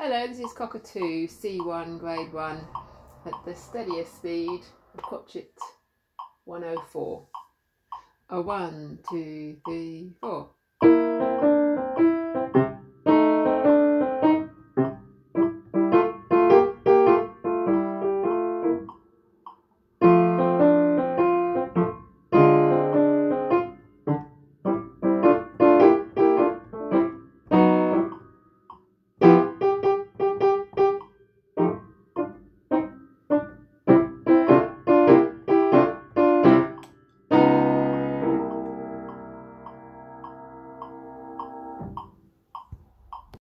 Hello, this is Cockatoo C1 Grade 1 at the steadiest speed of Crotchet 104. A one, two, three, four.